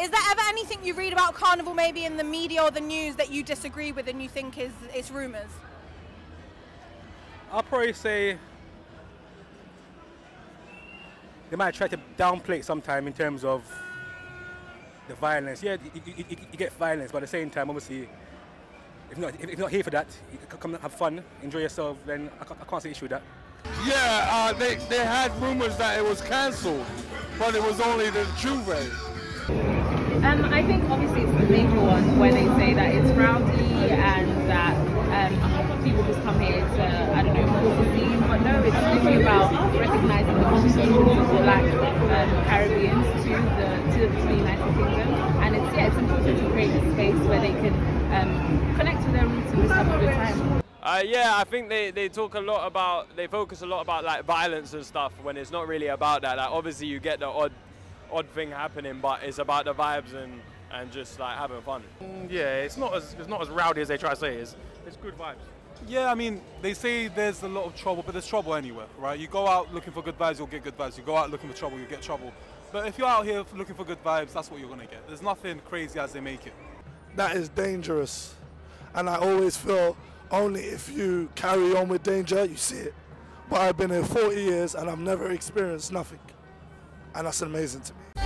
Is there ever anything you read about Carnival, maybe in the media or the news, that you disagree with and you think is it's rumours? I'll probably say they might try to downplay it sometime in terms of the violence. Yeah, you, you, you, you get violence, but at the same time, obviously, if not, if you're not here for that, you can come and have fun, enjoy yourself, then I can't, I can't see issue with that. Yeah, uh, they, they had rumors that it was cancelled, but it was only the J'ouvert. Um, I think obviously it's the major one where they say that it's rowdy and that um, a couple of people just come here to, I don't know, cause a. But no, it's really about recognising the contributions of Black um, Caribbeans to the, to the United Kingdom. And it's, yeah, it's important to create a space where they can um, connect with their roots and just have a good time. Uh, yeah, I think they, they talk a lot about, they focus a lot about like violence and stuff when it's not really about that. Like obviously you get the odd odd thing happening, but it's about the vibes and, and just like having fun. Mm, yeah, it's not as it's not as rowdy as they try to say. It's it's good vibes. Yeah, I mean, they say there's a lot of trouble, but there's trouble anywhere, right? You go out looking for good vibes, you'll get good vibes. You go out looking for trouble, you get trouble. But if you're out here looking for good vibes, that's what you're gonna get. There's nothing crazy as they make it. That is dangerous, and I always feel only if you carry on with danger, you see it. But I've been here 40 years and I've never experienced nothing, and that's amazing to me.